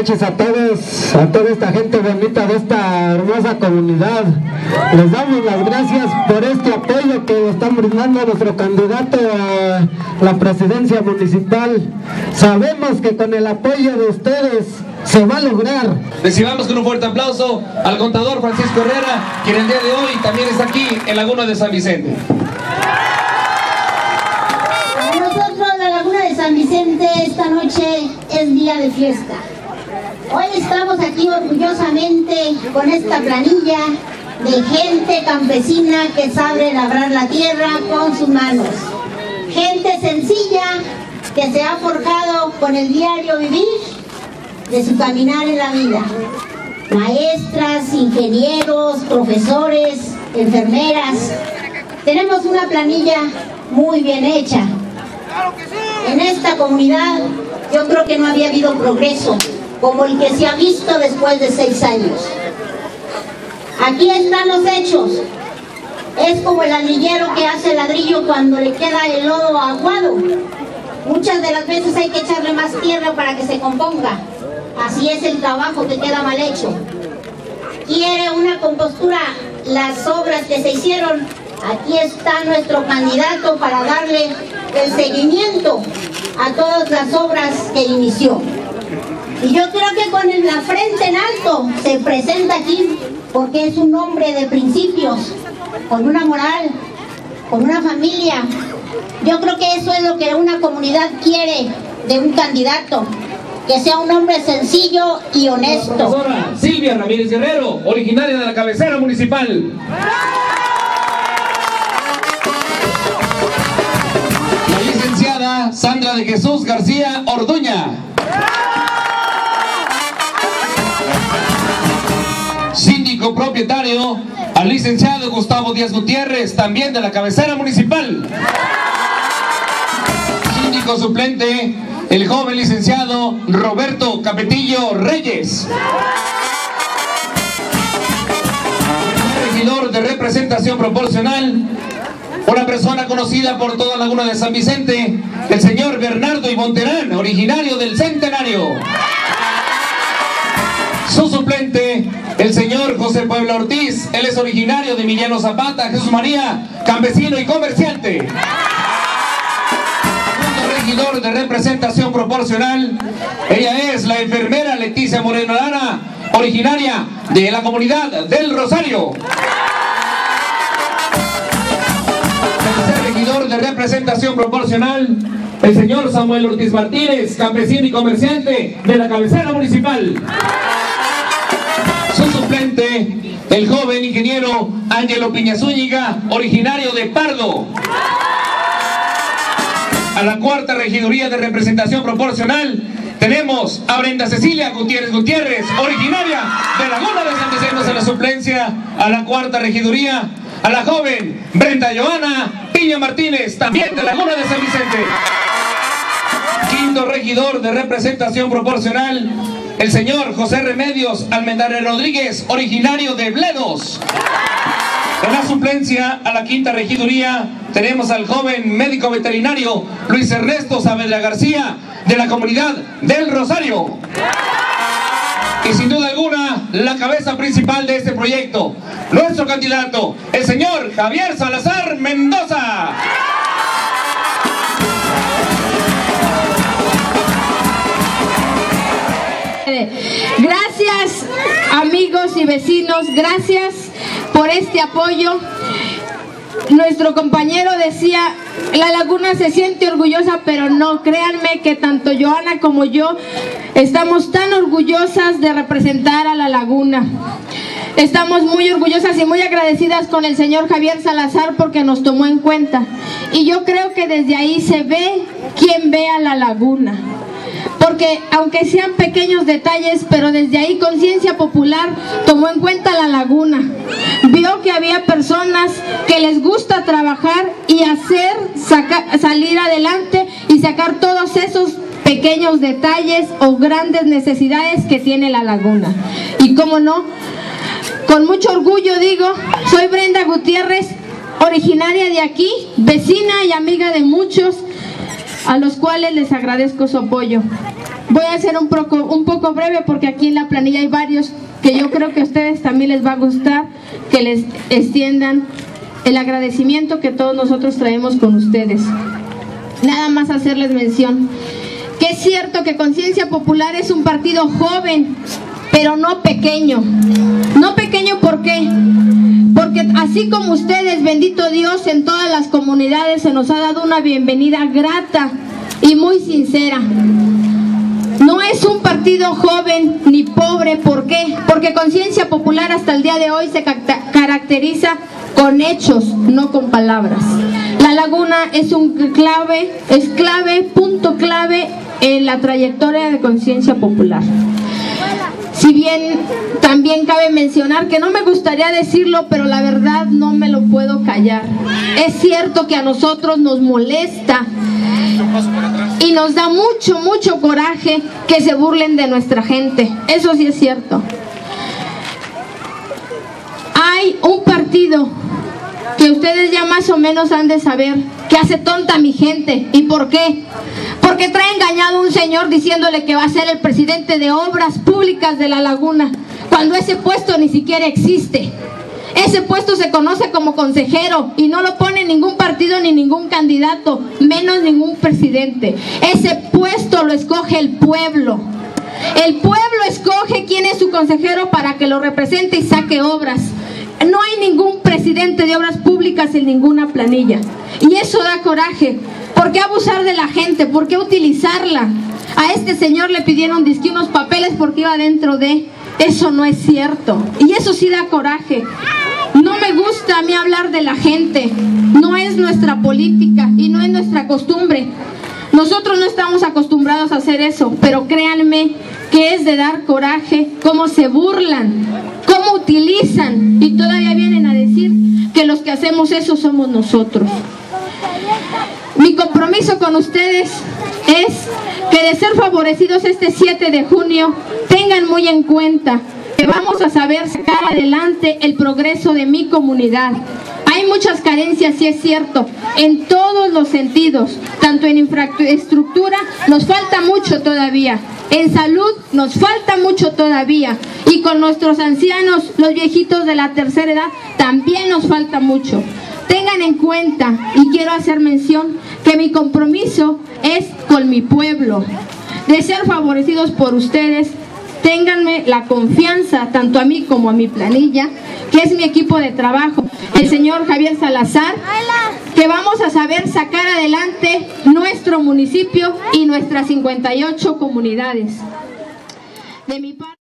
noches a todos, a toda esta gente bonita de esta hermosa comunidad. Les damos las gracias por este apoyo que están brindando a nuestro candidato a la presidencia municipal. Sabemos que con el apoyo de ustedes se va a lograr. Recibamos con un fuerte aplauso al contador Francisco Herrera, quien el día de hoy también está aquí en Laguna de San Vicente. Para nosotros la Laguna de San Vicente esta noche es día de fiesta. Hoy estamos aquí orgullosamente con esta planilla de gente campesina que sabe labrar la tierra con sus manos. Gente sencilla que se ha forjado con el diario vivir de su caminar en la vida. Maestras, ingenieros, profesores, enfermeras. Tenemos una planilla muy bien hecha. En esta comunidad yo creo que no había habido progreso como el que se ha visto después de seis años. Aquí están los hechos. Es como el ladrillero que hace ladrillo cuando le queda el lodo aguado. Muchas de las veces hay que echarle más tierra para que se componga. Así es el trabajo que queda mal hecho. Quiere una compostura las obras que se hicieron. Aquí está nuestro candidato para darle el seguimiento a todas las obras que inició. La frente en alto se presenta aquí porque es un hombre de principios, con una moral, con una familia. Yo creo que eso es lo que una comunidad quiere de un candidato, que sea un hombre sencillo y honesto. Profesora Silvia Ramírez Guerrero, originaria de la cabecera municipal. La licenciada Sandra de Jesús García Orduña. Propietario al licenciado Gustavo Díaz Gutiérrez, también de la cabecera municipal. Síndico suplente, el joven licenciado Roberto Capetillo Reyes. Regidor de representación proporcional, una persona conocida por toda Laguna de San Vicente, el señor Bernardo Ibonterán, originario del Centenario. Su suplente, el señor José Puebla Ortiz, él es originario de Emiliano Zapata, Jesús María, campesino y comerciante. Segundo regidor de representación proporcional, ella es la enfermera Leticia Moreno Lara, originaria de la comunidad del Rosario. Tercer regidor de representación proporcional, el señor Samuel Ortiz Martínez, campesino y comerciante de la cabecera municipal. El joven ingeniero Ángelo Piña Zúñiga, originario de Pardo. A la cuarta regiduría de representación proporcional tenemos a Brenda Cecilia Gutiérrez Gutiérrez, originaria de Laguna de San Vicente en la suplencia a la cuarta regiduría. A la joven Brenda Joana Piña Martínez, también de Laguna de San Vicente. Quinto regidor de representación proporcional, el señor José Remedios Almendares Rodríguez, originario de Bledos. En la suplencia a la quinta regiduría tenemos al joven médico veterinario Luis Ernesto Saavedra García de la comunidad del Rosario. Y sin duda alguna, la cabeza principal de este proyecto, nuestro candidato, el señor Javier Salazar Mendoza. Gracias amigos y vecinos, gracias por este apoyo. Nuestro compañero decía, la laguna se siente orgullosa, pero no, créanme que tanto Joana como yo estamos tan orgullosas de representar a la laguna. Estamos muy orgullosas y muy agradecidas con el señor Javier Salazar porque nos tomó en cuenta. Y yo creo que desde ahí se ve quién ve a la laguna porque aunque sean pequeños detalles, pero desde ahí Conciencia Popular tomó en cuenta la laguna. Vio que había personas que les gusta trabajar y hacer, salir adelante y sacar todos esos pequeños detalles o grandes necesidades que tiene la laguna. Y cómo no, con mucho orgullo digo, soy Brenda Gutiérrez, originaria de aquí, vecina y amiga de muchos, a los cuales les agradezco su apoyo. Voy a ser un poco, un poco breve porque aquí en la planilla hay varios que yo creo que a ustedes también les va a gustar que les extiendan el agradecimiento que todos nosotros traemos con ustedes. Nada más hacerles mención que es cierto que Conciencia Popular es un partido joven, pero no pequeño. No pequeño ¿por qué? Porque así como ustedes, bendito Dios, en todas las comunidades se nos ha dado una bienvenida grata y muy sincera. No es un partido joven ni pobre, ¿por qué? Porque Conciencia Popular hasta el día de hoy se caracteriza con hechos, no con palabras. La laguna es un clave, es clave, punto clave en la trayectoria de Conciencia Popular. Si bien también cabe mencionar que no me gustaría decirlo, pero la verdad no me lo puedo callar. Es cierto que a nosotros nos molesta y nos da mucho, mucho coraje que se burlen de nuestra gente. Eso sí es cierto. Hay un partido que ustedes ya más o menos han de saber que hace tonta a mi gente. ¿Y por qué? Porque trae engañado a un señor diciéndole que va a ser el presidente de obras públicas de la laguna, cuando ese puesto ni siquiera existe. Ese puesto se conoce como consejero y no lo pone ningún partido ni ningún candidato, menos ningún presidente. Ese puesto lo escoge el pueblo. El pueblo escoge quién es su consejero para que lo represente y saque obras. No hay ningún presidente de obras públicas en ninguna planilla. Y eso da coraje. ¿Por qué abusar de la gente? ¿Por qué utilizarla? A este señor le pidieron disque unos papeles porque iba dentro de... Eso no es cierto. Y eso sí da coraje. No me gusta a mí hablar de la gente. No es nuestra política y no es nuestra costumbre. Nosotros no estamos acostumbrados a hacer eso, pero créanme que es de dar coraje cómo se burlan, cómo utilizan y todavía vienen a decir que los que hacemos eso somos nosotros. Mi compromiso con ustedes es que de ser favorecidos este 7 de junio, tengan muy en cuenta que vamos a saber sacar adelante el progreso de mi comunidad. Hay muchas carencias, sí es cierto, en todos los sentidos, tanto en infraestructura, nos falta mucho todavía, en salud nos falta mucho todavía y con nuestros ancianos, los viejitos de la tercera edad, también nos falta mucho. Tengan en cuenta, y quiero hacer mención, que mi compromiso es con mi pueblo, de ser favorecidos por ustedes ténganme la confianza, tanto a mí como a mi planilla, que es mi equipo de trabajo, el señor Javier Salazar, que vamos a saber sacar adelante nuestro municipio y nuestras 58 comunidades. De mi parte